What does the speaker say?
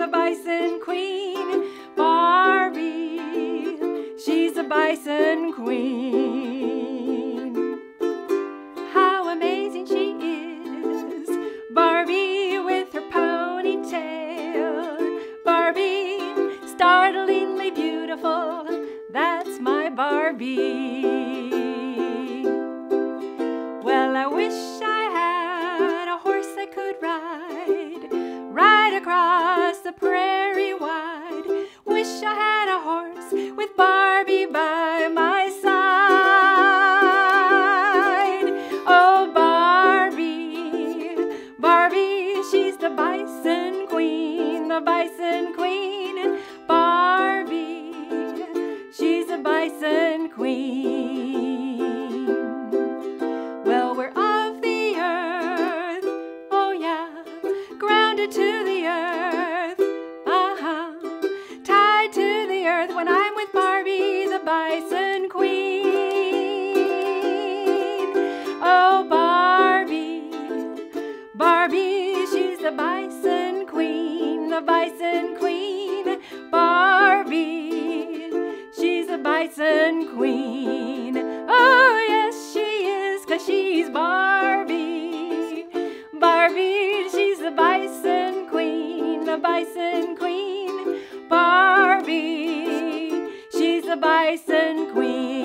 the bison queen. Barbie, she's a bison queen. How amazing she is, Barbie with her ponytail. Barbie, startlingly beautiful, that's my Barbie. The prairie wide. Wish I had a horse with Barbie by my side. Oh, Barbie, Barbie, she's the bison queen, the bison queen. Barbie, she's a bison queen. Well, we're of the earth, oh yeah, grounded to the the bison queen, the bison queen. Barbie, she's the bison queen. Oh, yes, she is, cause she's Barbie. Barbie, she's the bison queen, the bison queen. Barbie, she's the bison queen.